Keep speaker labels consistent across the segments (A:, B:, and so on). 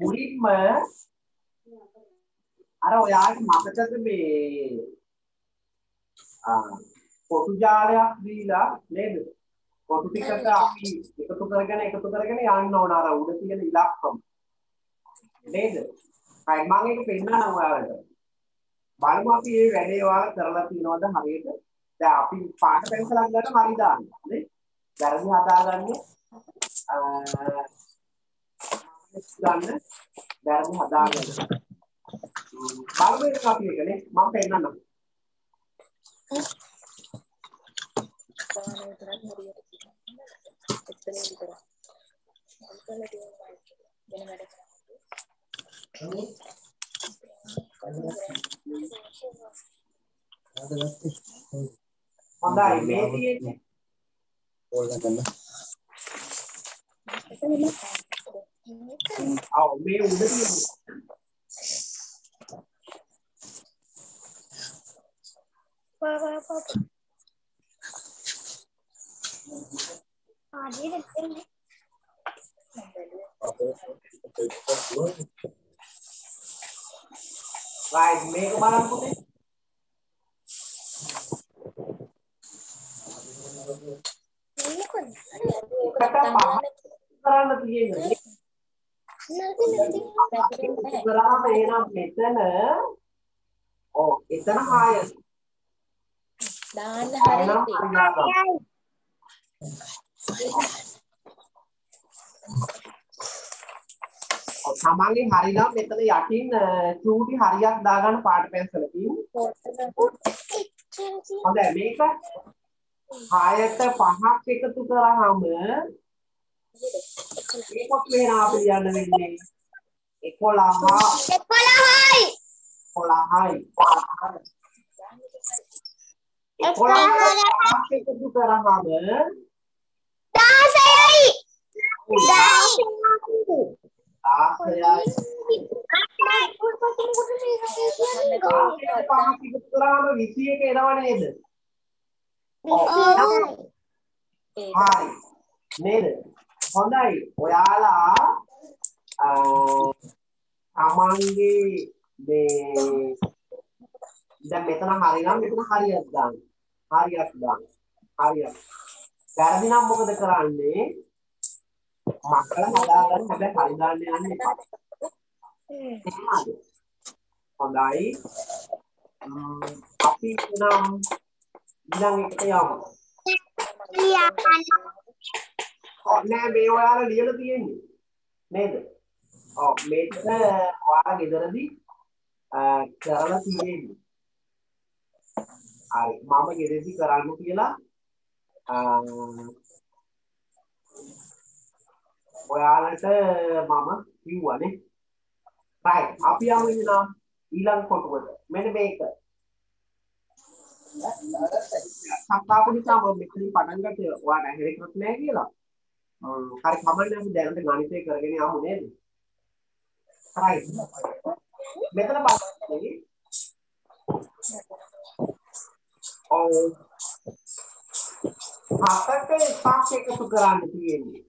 A: මුලින්ම අර ඔයාට මතකද මේ කොටු ජාලයක් දීලා නේද? කොටු ටිකට අපි එකතු කරගෙන එකතු කරගෙන යන්න ඕන අර උඩ තියෙන ඉලක්කම. නේද? හරි මම ඒක පෙන්නනවා ඔයාලට. බලමු අපි මේ වැඩේ ඔයාලා කරලා තියෙනවද හරියට? දැන් අපි පාට පෙන්සලක් ගන්න හරි දාන්න. නේ? වැරදි හදාගන්නේ ගන්න වැරදි හදාගන්න. බලමු ඒක අපි එකනේ මම පෙන්නන්නම්.
B: ගාන විතරක් හරියට කියන්න. එතන විතරක්. අන්කල දෙන්න වෙන වැඩ
A: හොඳයි මේ තියෙන්නේ ආ මේ උඩ තියෙන්නේ කරාම එහෙනම් මෙතන ඔව් එතන 6
B: දාන්න හරියට
A: තමන්ගේ හරිනම් මෙතන යටින් චූටි හරියක් දාගන්න පාට පැන්සලකින්. හොඳයි මේක 6ට 5ක් එකතු කරාම මේකත් වෙන අපි ලියන්න වෙන්නේ 11 11යි 11 එකතු කරාම 16යි පහක් එකතු කරාම 21 එනව නේද? හරි. නේද? හොඳයි. ඔයාලා අ තමන්ගේ මේ දැන් මෙතන හරිනම් මෙතන හරියක් දාන්න. හරියක් දාන්න. හරියක්. වැරදි නම් මොකද කරන්නේ? මක්කල හදාගන්න හැබැයි හරි දාන්න යන්න එපා. එහෙමද? හොඳයි. ම්ම්, අපි නම් ඊළඟ එකට යමු. ඔව් නෑ මේ ඔයාලා ලියලා තියෙන්නේ. නේද? ඔව් මේක ඔයාලා ගෙදරදී අ, කරලා තියෙන්නේ. හරි මම ගෙදරදී කරන්න කියලා අ, ඔයාලට මම කිව්වනේ. right අපි යමු එහෙනම් ඊළඟ කොටුවට. මෙන්න මේක. සත්තාපු නිසා මම මෙතනින් පටන් ගත්තේ ඔයාලා හැරෙන්නත් නෑ කියලා. හ්ම් හරි කමන්නේ අපි දැනට ගණිතය කරගෙන යමු නේද? right. මෙතන බලන්න ඔව් හතට එකක් එකතු කරන්න තියෙන්නේ.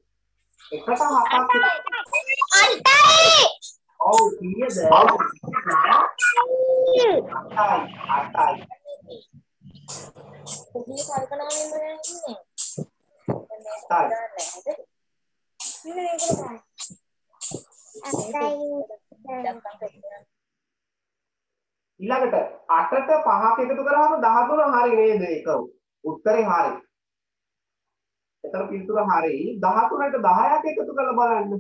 A: එකට හතක් ඔව් කීයද? අටයි අටයි.
B: පුදුම කල්පනාවෙන් බලන්නේ
A: අටයි. ඊළඟට 8ට 5ක් එකතු කරාම 13 හරි නේද ඒක උත්තරේ හරි. එතන පිළිතුර හරි. 13ට 10ක් එකතු කරලා බලන්න.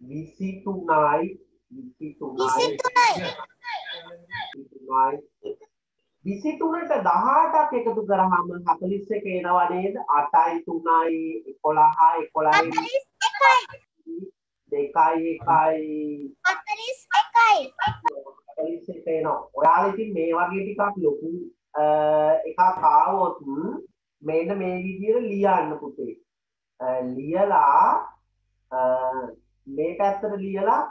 A: 23යි 23යි 23ට 18ක් එකතු කරාම 41 එනවා නේද? 8යි 3යි 11යි 11යි දෙකයි එකයි 41 එනවා. ඔයාලා ඉතින් මේ වගේ ටිකක් ලොකු එකක් ආවොත් මෙන්න මේ විදිහට ලියන්න පුතේ. ලියලා මේ පැත්තට ලියලා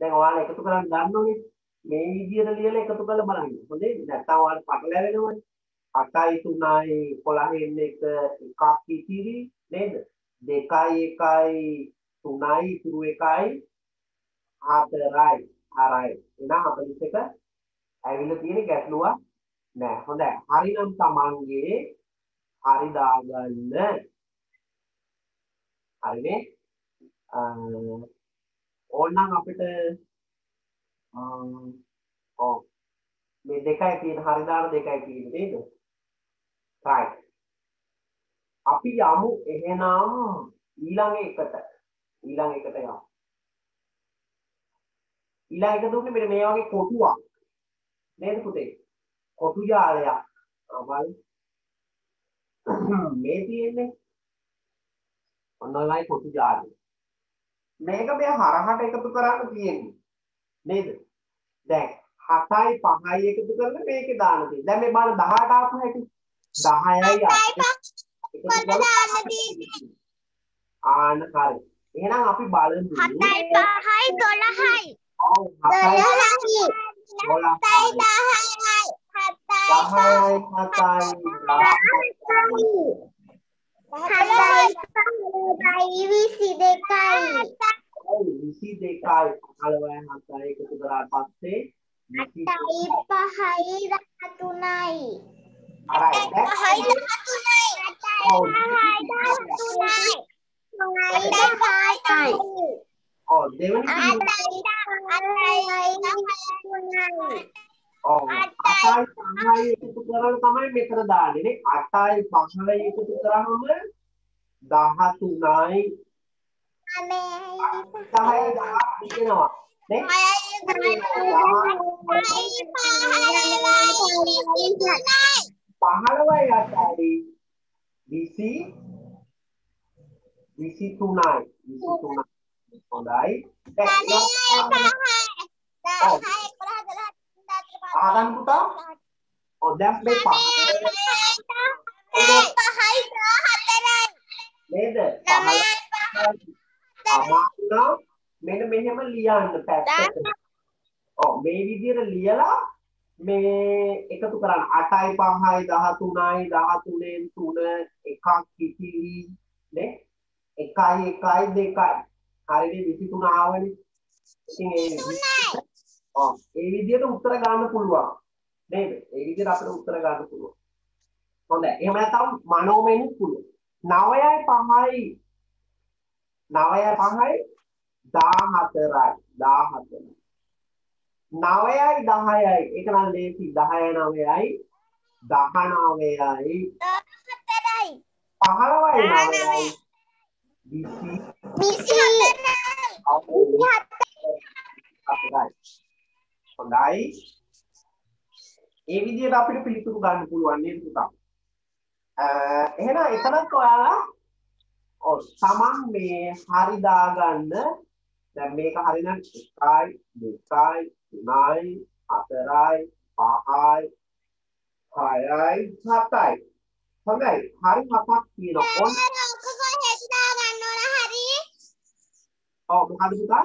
A: දැන් ඔයාලා එකතු කරන් ගන්නෝනේ. මේ විදිහට ලියලා එකතු කරලා බලන්න. හොඳේ. නැත්නම් ඔයාලට පටලැවෙනවනේ. 8යි 3යි 11 එක එකක් ඉතිරි නේද? 2යි 1යි 3යි ඉතුරු එකයි 4යි හරයි එහෙනම් 41 ඇවිල්ලා තියෙන ගැටලුවක් නෑ හොඳයි හරිනම් තමන්ගේ හරි දාගන්න හරිනේ ඕන්නම් අපිට ඔව්. මේ දෙකයි තියෙන හරි දාන දෙකයි තියෙන නේද? right. අපි යමු එහෙනම් ඊළඟ එකට. ඊළඟ එකට යමු. ඊළඟ එක දුන්නේ මෙන්න මේ වගේ කොටුවක්. නේද පුතේ? කොටු ජාලයක්. අවල්. මේ තියෙන්නේ ඔන්න ඔයයි කොටු ජාලය. මේක මේ හරහට එකතු කරන්න තියෙන්නේ. නේද? දැන් 7යි 5යි එකතු කරලා මේකේ දාන්න තියෙන්නේ දැන් මේ බලන්න 18 ආපු හැටි 10යි ආන හරි එහෙනම් අපි බලමු.
C: 7යි 5යි 12යි
A: ඔව් 7යි
C: 12යි 10යි
A: 10යි 10යි
C: 7යි
A: 22යි 15යි 7යි එකතු කරාට පස්සේ
C: 8යි 5යි 13යි
A: alright that's
C: 5යි 13යි
A: Oh.
C: 5යි 13යි
A: oh දෙවෙනි පිළිවෙල.
C: 8යි
A: ඔව්. 8යි 5යි එකතු කරලා තමයි මෙතන දාන්නේ නේ. 8යි 5යි එකතු කරාම 13යි 10යි 10 තියෙනවා නේ 15යි 8යි 20 23යි 23යි හොඳයි දැන් ආගන් පුතා ඔව් දැන් මේ පහ නේද අමාරුනා මෙන්න මෙහෙම ලියන්න පැත්තට. ඔව් මේ විදිහට ලියලා මේ එකතු කරන්න. 8යි 5යි 13යි 13න් 3 එකක් කිතිලි නේ? 1යි 1යි 2යි හරිනේ 23 ආවනේ. ඉතින් ඒ ඔව් ඒ විදිහට උත්තර ගන්න පුළුවන්. නේද? ඒ විදිහට අපිට උත්තර ගන්න පුළුවන්. හොඳයි. එහෙම නැත්නම් මනෝමයන් පුළුවන් 9යි 5යි 9යි 5යි 14යි 14යි 9යි 10යි ඒක නම් ලේසි 10යි 9යි 19යි 15යි 9යි 20 හතරයි හොඳයි ඒ විදිහට අපිට පිළිතුරු ගන්න පුළුවන් නේද පුතා එහෙනම් එතනත් ඔයාලා Taman මේ හරි දාගන්න. දැන් මේක හරිනම් 1යි 2යි 3යි 4යි 5යි 6යි 7යි හොඳයි. හරි හතක් තියෙනවා. ඔන්න ඔව් මොකද පුතා?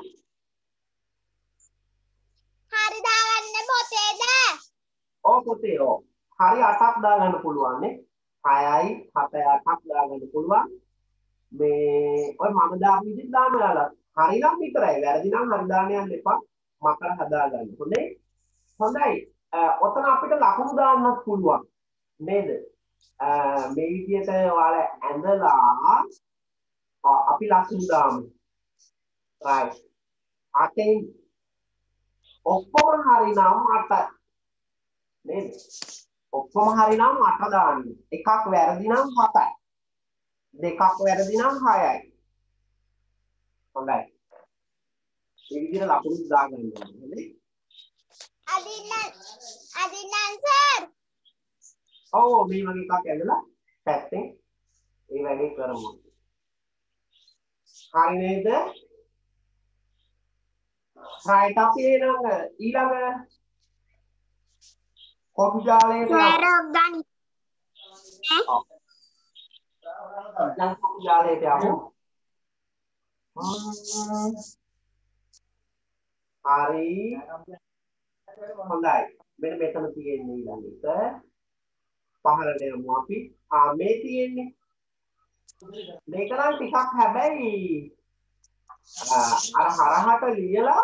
A: ඔව් පොතේ ඔව්. හරි 8ක් දාගන්න පුළුවන් නේ. 6යි 7යි 8ක් දාගන්න පුළුවන් මේ ඔය මම දාපු විදිහට දාන්න ඔයාලා හරි නම් විතරයි. වැරදි නම් හරි දාන්න යන්න එපා. මකර හදාගන්න. හොඳේ හොඳයි. ඔතන අපිට ලකුණු දාන්නත් පුළුවන්. නේද? මේ විදිහට ඔයාලා ඇඳලා අපි ලකුණු දාමු. Right. අතෙන් ඔක්කොම හරි නම් 8 නේද? ඔක්කොම හරි නම් 8 දාන්න. එකක් වැරදි නම් 7යි. දෙකක් වැරදි නම් 6යි. හොඳයි. මේ විදිහට ලකුණු දාගන්න ඕනේ. ඔව් මේ වගේ එකක් ඇඳලා පැත්තෙන් ඒ වැඩේ කරමු. හරි නේද? right අපි එනං ඊළඟ කොටු ජාලයට දැන් කොටු ජාලයට යමු හරි හොඳයි මෙන්න මෙතන තියෙන්නේ ඊළඟ එක පහළට යමු අපි ආ මේ තියෙන්නේ මේක නම් ටිකක් හැබැයි අර හරහට ලියලා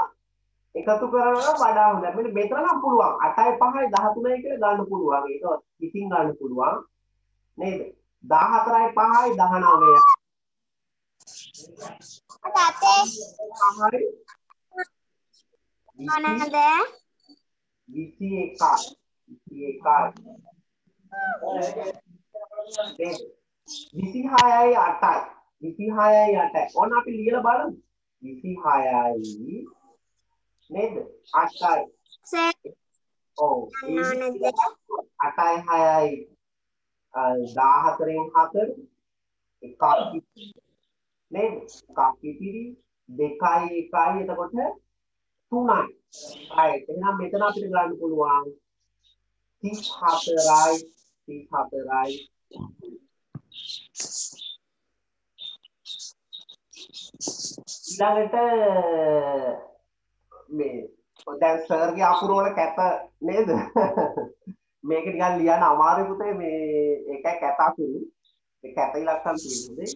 A: එකතු කරනවා වඩා හොඳයි. මෙන්න මෙතන නම් පුළුවන්. 8යි 5යි 13යි කියලා ගන්න පුළුවන්. ඒක ඉතින් ගන්න පුළුවන්. නේද? 14යි 5යි 19යි.
C: තාත්තේ
A: 5යි
C: මොනවාද?
A: 21යි. 21යි. නේද? 26යි 8යි. 26යි 8යි. ඕන අපි ලියලා බලමු. 26යි නේද? 8යි.
C: සේ
A: ඔව්.
C: මොනවාද?
A: 8යි 6යි 14න් 4 එකක් ඉතිරි. නේද? එකක් ඉතිරි දෙකයි එකයි එතකොට 3යි. right එහෙනම් මෙතන අපිට ගන්න පුළුවන් 34යි 34යි ඊළඟට මේ ඔය දැන් සර්ගේ අකුරු වල කැත නේද? මේක නිකන් ලියන්න අමාරුයි පුතේ මේ ඒකයි කැත අකුරු. ඒ කැත ඉලක්කම් තියෙන්නේ.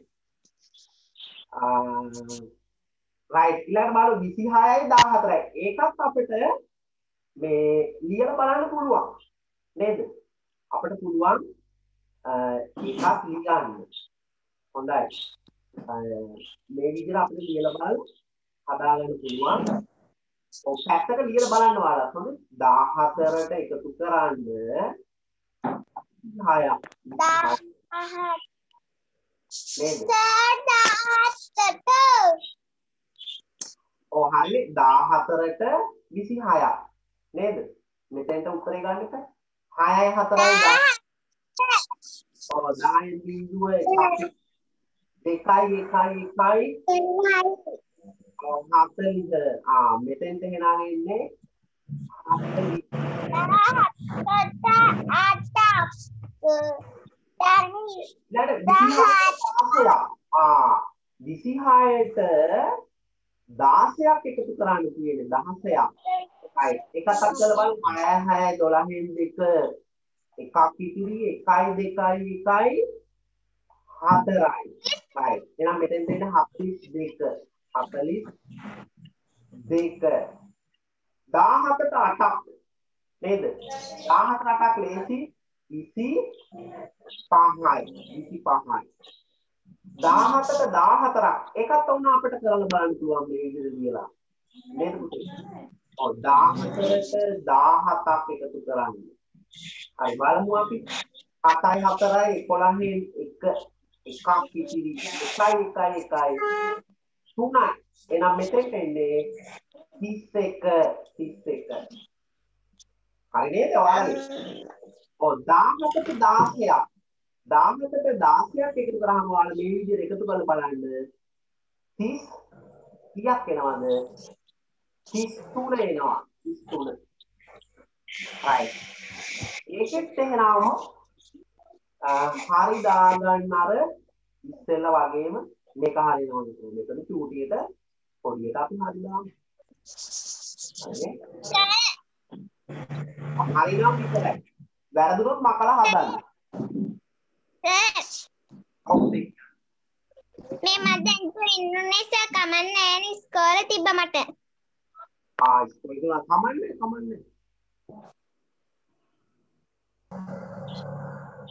A: ආ රයිට් ඊළඟට බලමු 26යි 14යි. ඒකත් අපිට මේ ලියලා බලන්න පුළුවන්. නේද? අපිට පුළුවන් එකක් ලියන්න. හොඳයි. මේ විදිහට අපිට ලියලා බලන්න හදාගන්න පුළුවන්. ඔව් පැත්තක ලියලා බලන්න ඔයාලා හොඳ 14ට එකතු කරන්න 6ක් නේද?
C: සදාහතට
A: ඔව් හරිනේ 14ට 26ක් නේද? මෙතෙන්ට උත්තරේ ගන්න එපා. 6යි 4යි 10. ඔව් 10 බිඳුව එකක් දෙකයි එකයි එකයි හතලිද ආ මෙතෙන්ට හෙනාගෙන ඉන්නේ හතලි ඊළඟ 26 ආ 26ට 16ක් එකතු කරන්න තියෙන්නේ 16ක් හරි එකක් අත්දලා බලමු 6 6 12න් දෙක එකක් ඉතිරි 1 2 1යි 4යි හරි එහෙනම් මෙතෙන් දෙන්න 42 42 17ට 8ක් නේද? 17ට 8ක් ලේසි 25යි 25යි 17ට 14ක් ඒකත් වුණ අපිට කරලා බලන්න පුළුවන් මේ විදිහට කියලා. නේද පුතේ? ඔව් 17ට 17ක් එකතු කරන්න. හරි බලමු අපි. 7යි 4යි 11න් 1 එකක් ඉතිරි 1යි 1යි 1යි 3යි එහෙනම් මෙතෙන්ට එන්නේ 31 31 හරි නේද ඔයාලගේ ඔව් 17ට 16ක් 17ට 16ක් එකතු කරාම ඔයාලා මේ විදිහට එකතු කරලා බලන්න. 30 කීයක් එනවද? 33 එනවා. 33 right. ඒකෙත් එහෙනම් හරි දාගන්න අර ඉස්සෙල්ලා වගේම මේක හරිනවා නේද මෙතන. චූටියට පොඩියට අපි හරි. දාමු හරිනේ හරිනම් විතරයි. වැරදුනොත් මකලා හදන්න.
C: මේ මදන් ඉන්නුනේ සර් කමන්නේ නෑනේ ඉස්කෝලේ තිබ්බ මට.
A: ආ ඉස්කෝලේ කමන්නේ කමන්නේ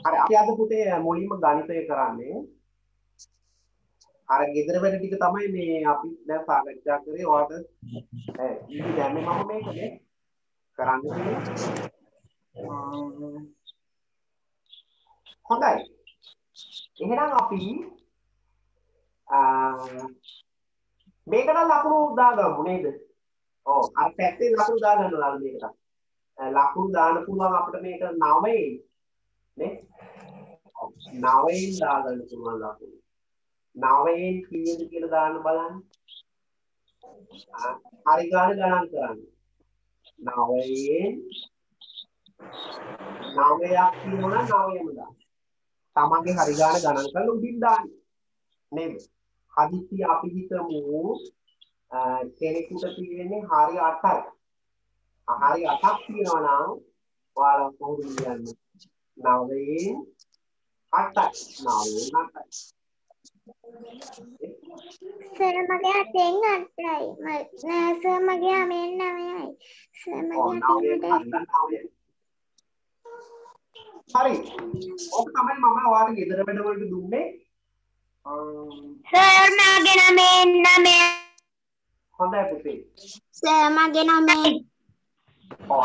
A: හරි අපි අද පුතේ මුලින්ම ගණිතය කරන්නේ අර ගෙදර වැඩ ටික තමයි මේ අපි දැන් සාකච්ඡා කරේ ඔයාලට ඈ ඉතින් දැන් මම මේකනේ කරන්න තියෙන්නේ. හොඳයි. එහෙනම් අපි මේකට ලකුණු දාගමු නේද? ඔව්. අර පැත්තේ ලකුණු දාගන්නවා මේකට ලකුණු දාන්න පුළුවන් අපිට මේක 9 නේ? නවයෙන් දාගන්න පුළුවන් ලකුණු. නවයෙන් කීයද කියලා දාන්න බලන්න. හරි ගාන ගණන් කරන්න. නවයෙන් නවයක් කියනවා නවයම දාන්න. තමන්ගේ හරි ගාන ගණන් කරලා උඩින් දාන්න. නේද? හදිස්සි අපි හිතමු කෙනෙකුට තියෙන්නේ හරි 8යි හරි 8ක් තියෙනවා නම් ඔයාලා කොහොමද කියන්නේ නවයෙන් අටයි නාවෙන් අටයි
C: සර් මගේ අතෙන් අටයි නෑ සර් මගේ අමෙන් නවයයි සර් මගේ අතෙන්.
A: හරි. ඕක තමයි මම ඔයාලට ගෙදර වැඩ වලට දුන්නේ. අම්,
C: සර් මගේ නමෙන් නමය
A: හොඳයි පුතේ.
C: සර් මගේ නමෙන්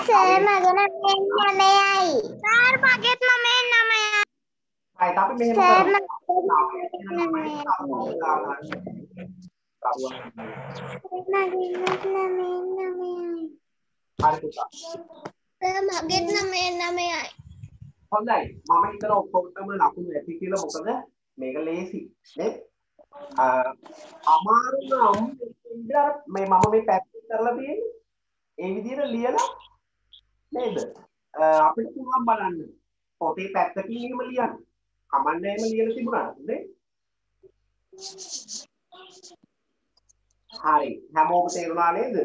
C: සර්. මගේ නමෙන් නමයයි සර් මගේත් නමෙන්
A: හරි අපි මෙහෙම.
C: මගේත් නමෙන් නමයයි
A: හොඳයි මම හිතන ඔක්කොටම ලකුණු ඇති කියලා මොකද මේක ලේසි නේද අමාරු නම් ඉතින් මේ මම මේ පැත්තෙන් කරලා තියෙන්නේ ඒ විදිහට ලියලා නේද අපිට පුළුවන් බලන්න පොතේ පැත්තකින් එහෙම ලියන්න කමන්නේ එහෙම ලියලා තිබුණා නේ හරි හැමෝම තේරුණා නේද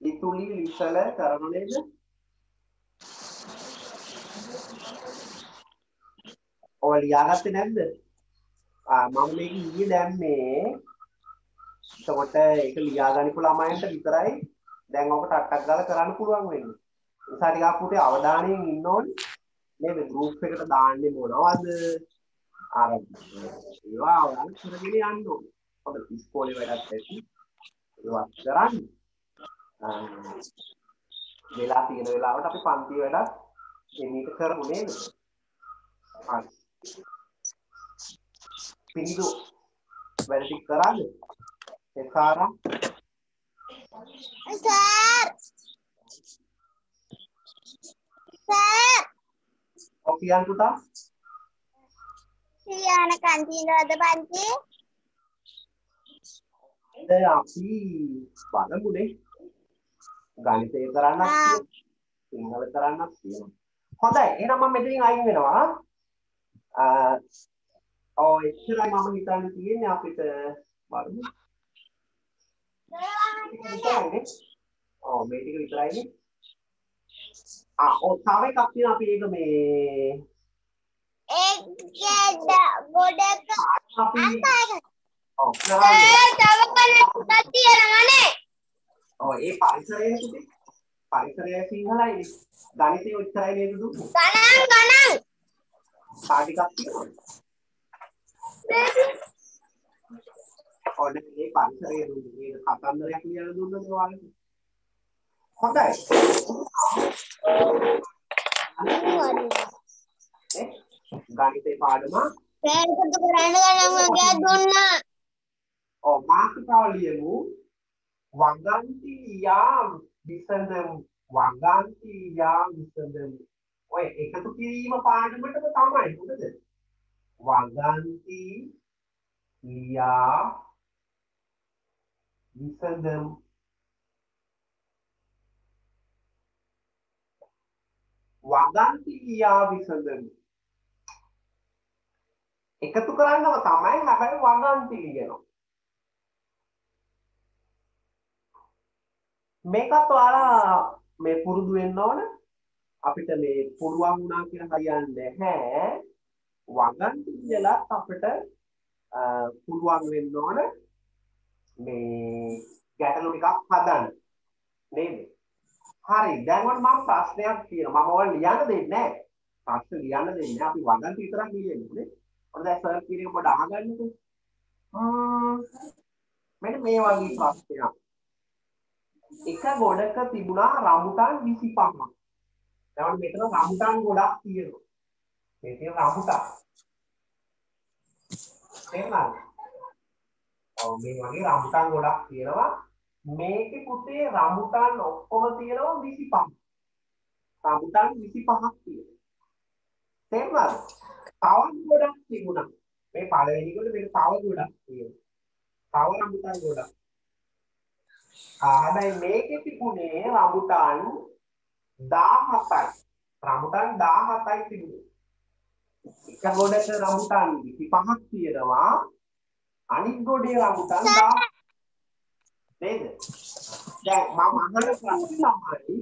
A: ලිතුලි ලිසල කරනු නේද ඔය ලියාගත්තේ නැද්ද? ආ මම මේක ඊයේ දැම්මේ. එතකොට ඒක ලියාගනිපු ළමයින්ට විතරයි දැන් ඔක ටක් ටක් ගාලා කරන්න පුළුවන් වෙන්නේ. ඒ නිසා ටිකක් පුතේ අවධානයෙන් ඉන්න ඕනේ. නේද? ගෲප් එකට දාන්නේ මොනවද? අර ඒවා ඔයාලා කරගෙන යන්න ඕනේ. හොඳ ඉස්කෝලේ වැඩක් ඇති. ඒවා කරන්න. ආ, වෙලා තියෙන වෙලාවට අපි පන්ති වැඩක් එන්නීට කරමු නේද? හරි. පිළිදු වැඩ ටික කරාද? ඒ කාරා
C: සර් සර්
A: ඔක් කියන්න පුතා.
C: සියාන කන්තිනවද පන්ති
A: දැන් අපි බලමුනේ. ගණිතය කරන්නත්. සිංහල කරන්නත් තියෙනවා. හොඳයි. එහෙනම් මම මෙතනින් අයින් වෙනවා. ඔය එච්චරයි මම හිතන්නේ තියෙන්නේ අපිට බලමු. ඔව් මේ ටික විතරයිනේ. තව එකක් තියෙනවා අපි ඒක මේ
C: එක්කද ගොඩක අන්තයක
A: ඔව්.
C: තව කලක් තියෙනවනේ
A: ඔව් ඒ පරිසරයේ පුතේ පරිසරය සිංහලයි ගණිතය උච්චරයි නේද දුන්නේ
C: ගණන් ගණන්
A: සා ටිකක් තියෙනවා ඔන්න මේ පරිසරය දුන්නේ කතන්දරයක් ලියලා දුන්නද ඔයාලට හොඳයි ගණිතේ පාඩම
C: පෑන්කතු කරන්න ගණන් වගේ දුන්නා
A: ඔව් මාතෘකාව ලියමු. වගන්ති යා විසඳමු. වගන්ති යා විසඳමු. ඔය එකතු කිරීම පාඩමටම තමයි හොඳද? වගන්ති යා විසඳමු වගන්ති යා විසඳමු. එකතු කරන්නම තමයි හැබැයි වගන්ති ලියනවා මේකත් ඔයාලා මේ පුරුදු වෙන්න ඕන. අපිට මේ පුළුවන් වුණා කියලා හරියන්නේ නැහැ. වගන්ති කියලාත් අපිට අ, පුළුවන් වෙන්න ඕන. මේ ගැටලු ටිකක් හදන්න. නේද? හරි දැන් ඔන්න මම ප්‍රශ්නයක් තියෙනවා මම ඔයාලා ලියන්න දෙන්නේ නැහැ ප්‍රශ්න ලියන්න දෙන්නේ නැහැ අපි වගන්ති විතරක් ලියන්නේ නේ ඔන්න දැන් සර් කියන එක පොඩ්ඩ අහගන්නකෝ ම්ම් මෙන්න මේ වගේ ප්‍රශ්නයක් එක ගොඩක තිබුණා රම්බුටාන් 25ක්. දැන් මෙතන රම්බුටාන් ගොඩක් තියෙනවා. මේ තියෙන රම්බුටාන්. තේරුණාද? ඔව් මේ වගේ රම්බුටාන් ගොඩක් තියෙනවා. මේකේ පුතේ රම්බුටාන් ඔක්කොම තියෙනවා 25ක්. රම්බුටාන් 25ක් තියෙනවා. තේරුණාද? තවත් ගොඩක් තිබුණා. මේ පළවෙනි කොට මේක තව ගොඩක් තියෙනවා. තව රම්බුටාන් ගොඩක්. ආ, හැබැයි මේකේ තිබුණේ රඹුටන් 17යි. රඹුටන් 17යි තිබුණේ. එක ගොඩක රඹුටන් 25ක් තියෙනවා. අනිත් ගොඩේ රඹුටන් 10 නේද? දැන් මම අහන ප්‍රශ්නේ තමයි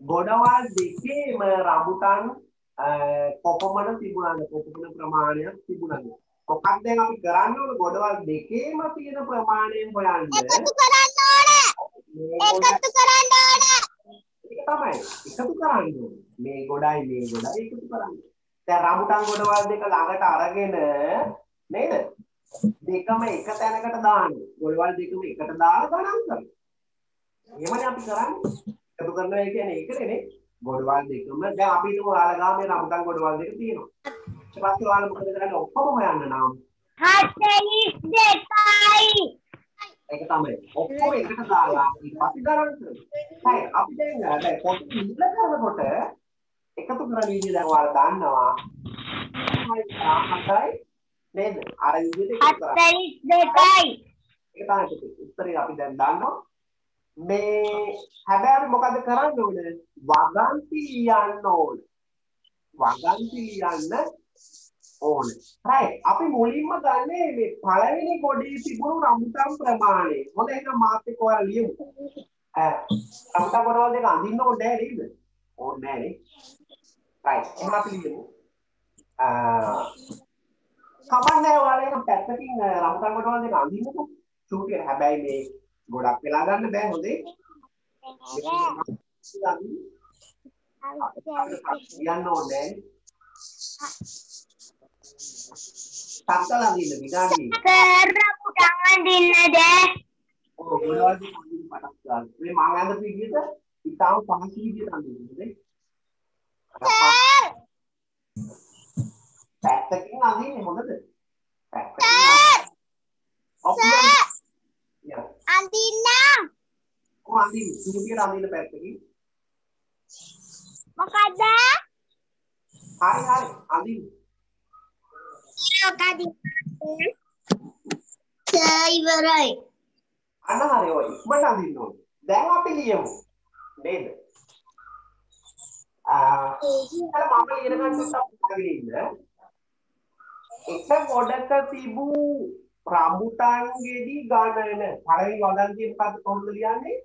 A: ගොඩවල් දෙකේම රඹුටන් කොපමණ තිබුණාද? කොපමණ ප්‍රමාණයක් තිබුණාද? මොකක්ද දැන් අපි කරන්න ඕන ගොඩවල් දෙකේම තියෙන ප්‍රමාණයෙන් හොයන්න
C: එකතු කරන්න ඕන එකතු කරන්න ඕන
A: ඒක තමයි එකතු කරන්න ඕනේ. මේ ගොඩයි මේ ගොඩයි එකතු කරන්න. දැන් රඹුටන් ගොඩවල් දෙක ළඟට අරගෙන නේද? දෙකම එක තැනකට දාන්න. ගොඩවල් දෙකම එකට දාලා ගණන් කරන්න. එහෙමනේ අපි කරන්නේ. එකතු කරනවා කියන්නේ ඒකනේ. ගොඩවල් දෙකම දැන් අපි හිතමු ඔයාලා ගාව මේ රඹුටන් ගොඩවල් දෙක තියෙනවා. ඊට පස්සේ ඔයාලා මොකද කරන්නේ? ඔක්කොම හොයන්න නම්
C: හතලිස් දෙකයි
A: ඒක තමයි. ඔක්කොම එකට දාලා ඊට පස්සේ ගණන් කරනවා. හරි අපි දැන් දැන් පොත් ඉල්ල කරනකොට එකතු කරන විදිහ දැන් ඔයාලා දන්නවා. 17යි නේද? අර විදිහට එකතු කරා.
C: හතලිස් දෙකයි
A: ඒක තමයි උත්තරේ අපි දැන් දන්නවා. මේ හැබැයි මොකද කරන්න ඕනේ? වගන්ති ලියන්න ඕනේ. වගන්ති ලියන්න ඕනේ. right අපි මුලින්ම ගන්නේ මේ පළවෙනි කොටේ තිබුණු රම්බුටන් ප්‍රමාණය. හොඳ එහෙනම් මාත් එක්ක ඔයාලා ලියමු. ඈ රම්බුටන් කොටවල් දෙක අඳින්න ඕනේ නැහැ නේද? ඕනේ නැහැ නේ. right එහෙනම් අපි ලියමු. ආ කපන්නේ ඔයාලා එක පැත්තකින් රම්බුටන් කොටවල් දෙක අඳින්නකෝ. ෂූට් එක හැබැයි මේ ගොඩක් වෙලා ගන්න බෑ හොඳේ. කියන්න ඕනේ සක්කලා දින්න විනාඩි
C: කරපුටන් අඳින්නද
A: ඔව් මොනවද අඳින්න පටන් ගන්න මේ මම ඇඳපු විදිහට ඉතාලම පහසු විදිහට අඳින්නේ පැත්තකින් අඳින්නේ හොඳද පැත්තකින් ඔව් යා
C: අඳින්න
A: කොහොම අඳින්නේ සුදුකියට අඳින්න පැත්තකින්
C: මොකද්ද
A: හරි හරි අඳින්න
C: මොකද ඉවරයි
A: අන්න හරි ඔය ඉක්මනට අඳින්න ඕනේ දැන් අපි ලියමු නේද ආ අර මම ලියන ගමන් අපිට ඉන්න එක ගොඩක තිබූ රම්බුටන් ගෙඩි ගණන පළවෙනි වදන්තිය මොකද්ද කොහොමද ලියන්නේ?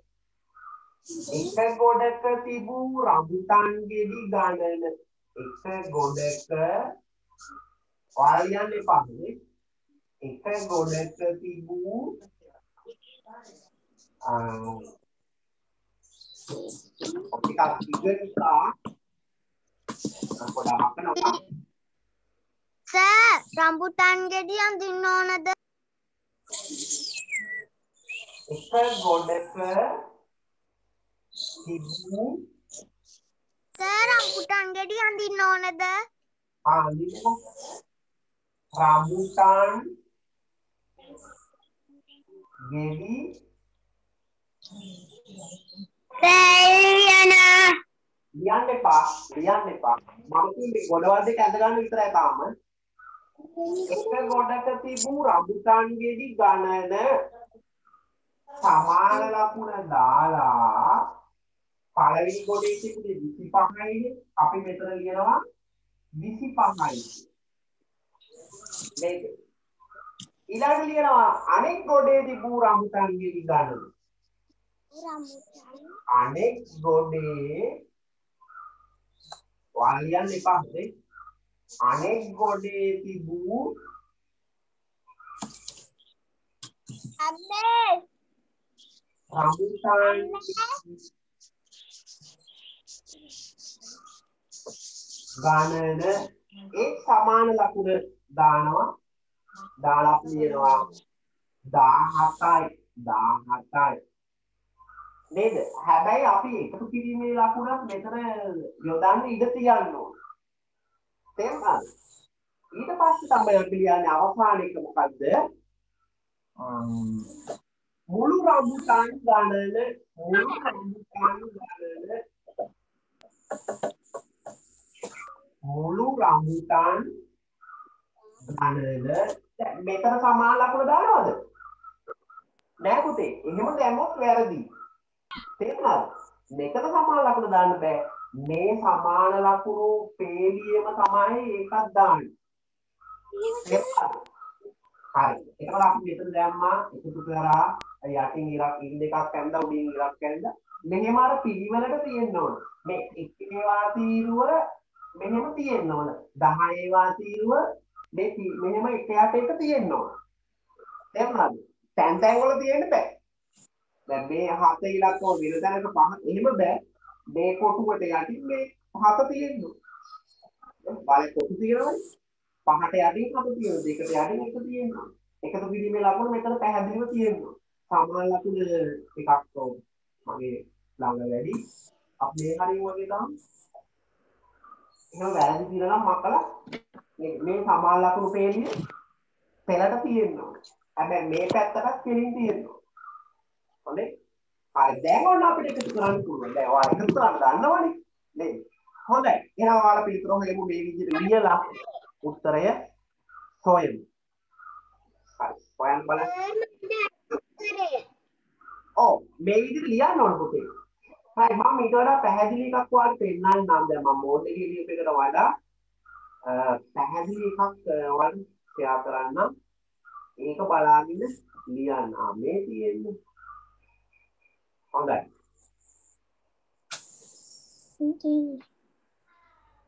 A: එක ගොඩක තිබූ රම්බුටන් ගෙඩි ගණන එක ගොඩක ඔයාලා ලියන්න එපා නේ එක ගොඩක තිබූ ආ ටිකක් ඉගෙන නිසා පොඩ්ඩක් අහනවා
C: සර් රම්බුටන් ගෙඩි අඳින්න ඕනද?
A: එක ගොඩක තිබූ
C: සර් රම්බුටන් ගෙඩි අඳින්න ඕනද?
A: ආනිකෝ රාමුටාන් ගෙඩි
C: සෙල්යන
A: ලියන්න එපා ලියන්න එපා. මම කිව්වේ ගොඩවල් දෙක ඇඳ ගන්න විතරයි තාම එක ගොඩක තිබූ රාමුටාන් ගෙඩි ගණන සමාන ලකුණ දාලා පළවෙනි ගොඩේ තිබුණේ 25යිනේ අපි මෙතන ලියනවා 25යි මේක ඊළඟ ලියනවා අනෙක් ගොඩේ තිබූ රාමුටාන් ගෙඩි ගණන අනෙක් ගොඩේ ලියන්න එපා හොඳේ අනෙක් ගොඩේ තිබූ
C: අම්මේ.
A: රාමුටාන් ගණන ඒ සමාන ලකුණ දානවා. දාලා අපි ලියනවා 17යි 17යි නේද? හැබැයි අපි එකතු කිරීමේ ලකුණක් මෙතන යොදන්න ඉඩ තියන්න ඕන තේරුණාද? ඊට පස්සේ තමයි අපි ලියන්නේ අවසාන එක මොකද්ද? මුළු රම්බුටාන් ගණන මුළු රම්බුටාන් ගණන මුළු රම්බුටාන් ගණන. දැන් මෙතන සමාන ලකුණ දානවද? නෑ පුතේ. එහෙම දැම්මොත් වැරදි. තේරුණාද? මෙතන සමාන ලකුණ දාන්න බෑ. මේ සමාන ලකුණු පේලියම තමයි ඒකත් දාන්නේ හරි එතකොට අපි මෙතන දැම්මා එකතු කරා යටින් ඉරක් ඉන් දෙකක් ඇඳ උඩින් ඉරක් ඇඳ මෙහෙම අර පිළිවෙලට තියෙන්න ඕන මේ එකේ වාතීරුව මෙහෙම තියෙන්න ඕන 10 වාතීරුව මේ මෙහෙම එක යට එක තියෙන්න ඕන. තේරුණාද? තැන් තැන් වල තියෙන්න බෑ. දැන් මේ හත ඉලක්කම වෙන තැනක පහ එහෙම බෑ. මේ කොටුවට යටින් මේ හත තියෙන්න ඕන. වල කොටු තියෙනවනේ. පහට යටින් හත තියෙනවා. දෙකට යටින් එක තියෙනවා. එකතු කිරීමේ ලකුණ මෙතන පැහැදිලිව තියෙනවා. සමාන ලකුණ එකක් තෝ මගේ ළඟ වැඩි. අපි මේ හරිය වගේ තමයි. එහෙම වැරදි කියලා නම් මකලා මේ මේ සමාන ලකුණු පේන්නේ පෙළට තියෙනවා. හැබැයි මේ පැත්තටත් කෙලින් තියෙනවා. හොඳේ. හරි දැන් ඔන්න අපිට එකතු කරන්න පුළුවන්. දැන් ඔයාලා එකතු කරන්න දන්නවනේ. නේද? හොඳයි. එහෙනම් ඔයාලා පිළිතුර හොයමු මේ විදිහට ලියලා උත්තරය සොයමු. හරි. හොයන්න බලන්න. ඔව් මේ විදිහට ලියන්න ඕන පුතේ. හරි මම ඊට වඩා පැහැදිලි එකක් ඔයාලට පෙන්නන්නම් දැන් මම මෝඩ් එකේ ලියපු එකට වඩා අ, පැහැදිලි එකක් අ, ඔයාලට ෂෙයා කරන්නම්. ඒක බලාගෙන ලියන්න. ආ මේ තියෙන්නේ. හොඳයි.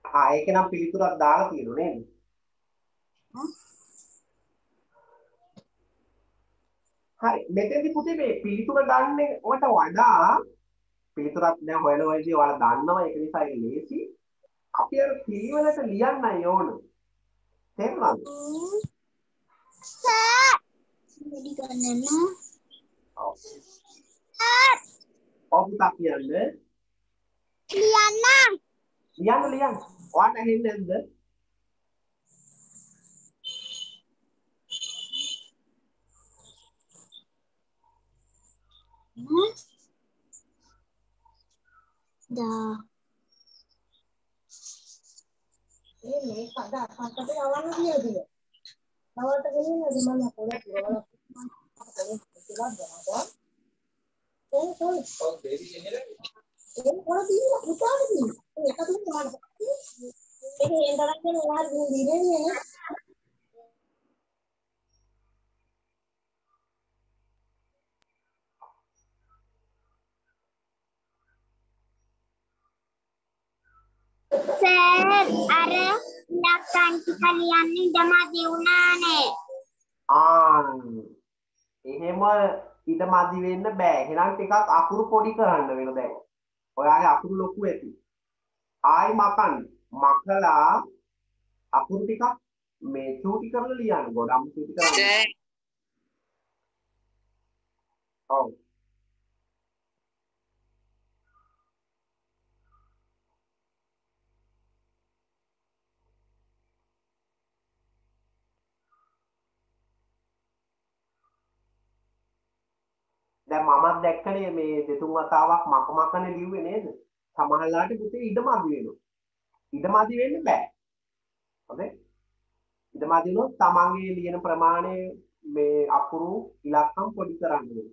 A: ආ ඒක නම් පිළිතුරක් දාලා තියෙනවා නේද? හරි මෙතෙන්දි පුතේ මේ පිළිතුර ගන්න ඔකට වඩා පිළිතුරක් දැන් හොයන වෙලදී ඔයාලා දන්නවා ඒක නිසා ඒක ලේසි. අපි අර පිළිවෙලට ලියන්නයි ඕන. තේරුණාද? ඔව්. ඔව් පුතා කියන්න.
C: ලියන්න
A: ලියන්න ලියන්න. ඔයාට ඇහෙන්නේ නැද්ද?
C: දා
B: මේ මේ කඩ අකට යවන්න කියලාද? නවට ගෙනියනද මම පොඩක් වල කියලා දෙනවා. ඒ කොයි ඒ කොයි දින පුතාද දින. ඒක තුන ගන්න. ඒක එන්දරක් කියන වාර දින දිනේ
C: සර් අර ඉලක්කම් ටික ලියන්න ඉඩමදි වුණානේ
A: ආ එහෙම ඊට මදි වෙන්න බෑ. එහෙනම් ටිකක් අකුරු පොඩි කරන්න වෙන දැන්. ඔයාගේ අකුරු ලොකු ඇති. ආයි මකන්න. මකලා අකුරු ටිකක් මේ චූටි කරලා ලියන්න. ගොඩක් චූටි කරන්න. ඔව්. දැන් මමත් දැක්කනේ මේ දෙතුන් වතාවක් මක මකනේ ලිව්වේ නේද? සමහරලාට පුතේ ඉඩමදි වෙනවා. ඉඩමදි වෙන්න බෑ. හොඳේ? ඉඩමදි වුණොත් තමන්ගේ ලියන ප්‍රමාණය මේ අකුරු ඉලක්කම් පොඩි කරන්න ඕනේ.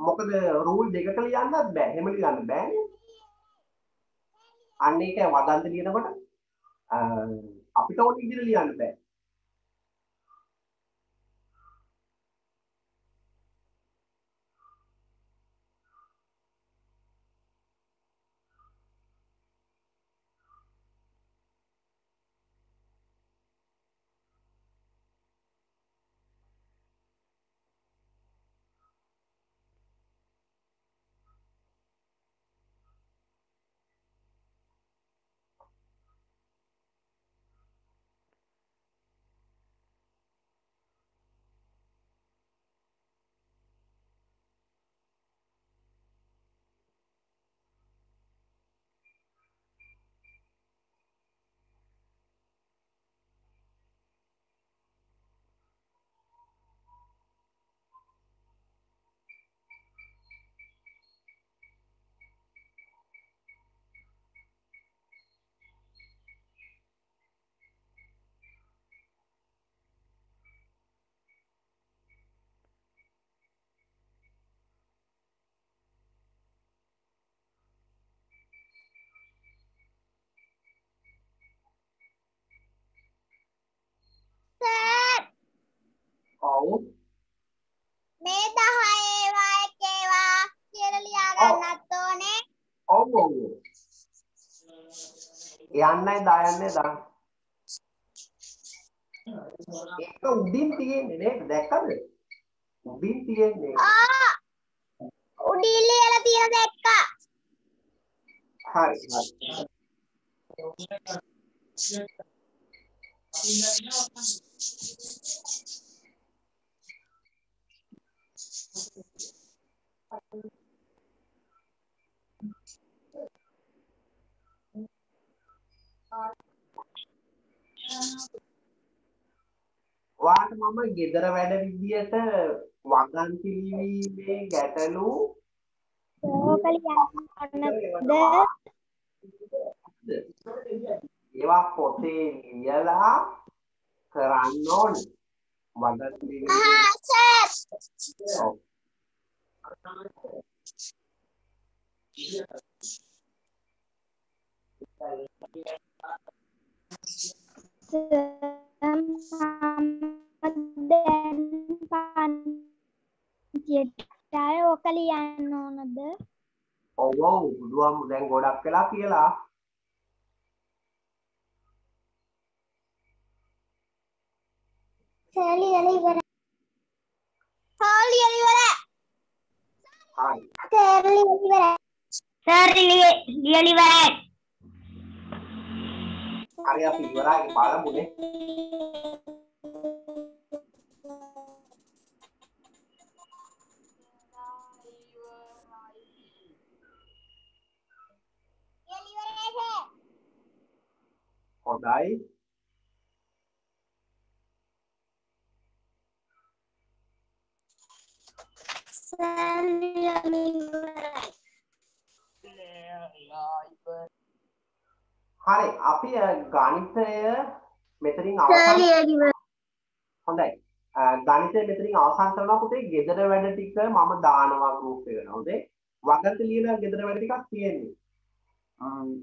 A: මොකද රූල් දෙකක ලියන්නත් බෑ. එහෙම ලියන්න බෑනේ. අන්න ඒක වදන්ත ලියනකොට අ, අපිට ඕන විදිහට ලියන්න බෑ.
C: සර්
A: ඔව්.
C: මේ 10 ඒවා එක ඒවා කියලා ලියා ගන්නත් ඕනේ
A: ඔව් ඔව්. යන්නයි දායන්නේ දාන්න. ඒක උඩින් තියෙන්නේ නේද දැක්කද උඩින් තියෙන්නේ
C: ආ උඩින් ලියලා තියෙන දැක්කා
A: හරි හරි ඔයාට මම ගෙදර වැඩ විදියට වගන්ති ලිවීමේ ගැටලු ඒවා පොතේ ලියලා කරන්න ඕන වගන්ති ලිවීමේ
C: ආ සර්
A: ඔව්.
C: දැන් පන්තියට ආයේ ඕක ලියන්න ඕනද
A: ඔව් ඔව් බුදුහාම දැන් ගොඩක් වෙලා කියලා
C: සර් ලියලා ඉවරයි සර් ලියලා ඉවරයි
A: හරි
C: සර් ලියලා ඉවරයි සර් ලියලා ඉවරයි
A: හරි අපි ඉවරයි බලමුනේ
C: ලියලා ඉවරයි සර්
A: හොඳයි
C: සර් ලියලා ඉවරයි
A: හරි අපි ගණිතය මෙතනින් අවසන් හොඳයි. ගණිතය මෙතනින් අවසන් කරනවා පුතේ ගෙදර වැඩ ටික මම දානවා ගෲප් එකට හොඳේ? වගන්ති ලියලා ගෙදර වැඩ ටිකක් තියෙන්නේ.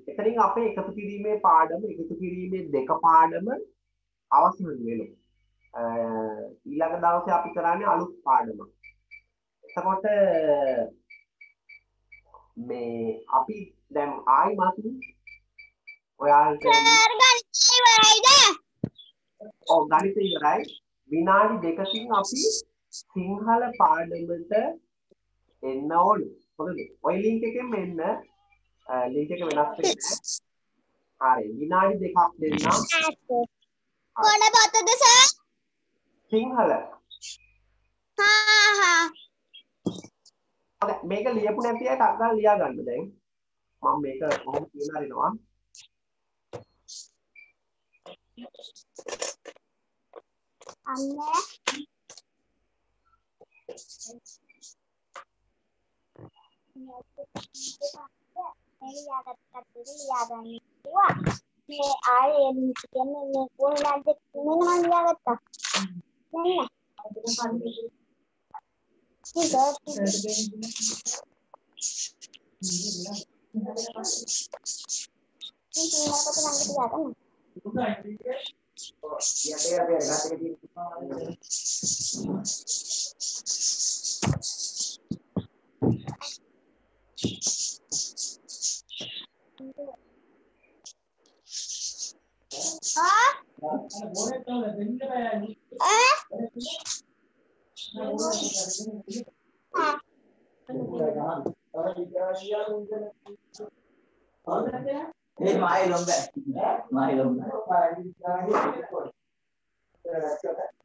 A: එතනින් අපේ එකතු කිරීමේ පාඩම එකතු කිරීමේ දෙක පාඩම අවසන් වෙනවා. ඊළඟ දවසේ අපි කරන්නේ අලුත් පාඩමක් එතකොට මේ අපි දැන් ආයි මතු
C: ඉවරයිද
A: ඔව් ගණිත ඉවරයි. විනාඩි දෙකකින් අපි සිංහල පාඩමට එන්න ඕන. හොඳද? ඔය ලින්ක් එකෙන් එන්න. ලින්ක් එක වෙනස් හරි. විනාඩි දෙකක් දෙන්නම්.
C: කොන පොතද සර්?
A: සිංහල.
C: හා හා
A: මේක ලියපු නැති අය ටක් ගාලා ලියා ගන්න දැන්? මම මේක කොහොම කියලා
C: ලියාගන්න කිව්වා මේ ආයේ කියන්නේ මේ කොහොමද මෙන්න මම ලියාගත්තා. මෙන්න ආ ආ
D: ඒ මායි ලොම්බ මායි ලොම්බ
A: Gracias.